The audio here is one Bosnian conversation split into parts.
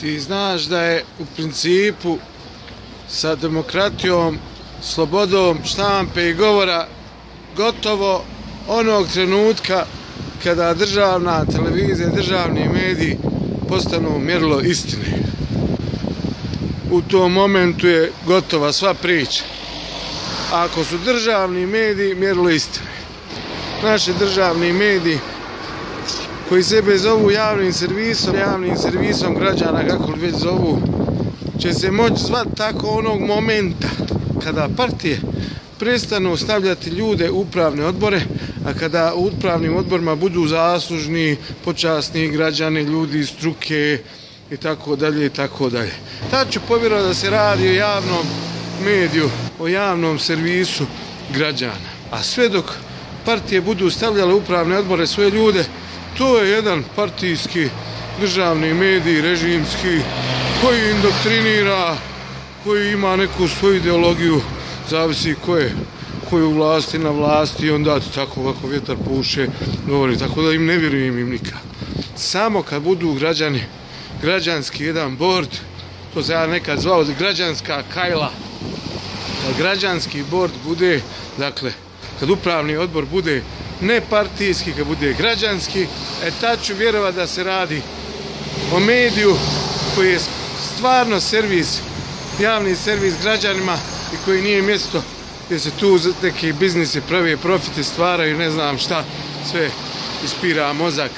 Ti znaš da je u principu sa demokratijom, slobodom štampe i govora gotovo onog trenutka kada državna televizija, državni mediji postanu mjerilo istine. U tom momentu je gotova sva priča. Ako su državni mediji, mjerilo istine. Naši državni mediji koji sebe zovu javnim servisom, javnim servisom građana, kako li već zovu, će se moći zvat tako onog momenta kada partije prestanu stavljati ljude u upravne odbore, a kada u upravnim odborima budu zaslužni, počasni građani, ljudi iz struke i tako dalje i tako dalje. Tad ću povjerovati da se radi o javnom mediju, o javnom servisu građana. A sve dok partije budu stavljale upravne odbore svoje ljude, to je jedan partijski državni medij, režimski, koji indoktrinira, koji ima neku svoju ideologiju, zavisi ko je koji u vlasti na vlasti i onda tako kako vjetar puše govori, tako da im ne vjerujem im nikad. Samo kad budu građani, građanski jedan bord, to se ja nekad zvao građanska kajla, kad građanski bord bude, dakle, kad upravni odbor bude ne partijski, kad bude građanski, e tad ću vjerovat da se radi o mediju koji je stvarno servis, javni servis građanima i koji nije mjesto gdje se tu neki biznisi prave profite stvaraju, ne znam šta, sve ispira mozak,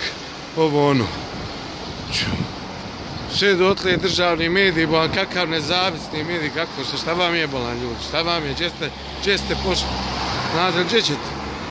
ovo ono. Sve dotle državni mediji, bo kakav nezavisni mediji, kako se, šta vam je bolan ljudi, šta vam je, gdje ste, gdje ste pošli, znate, gdje ćete?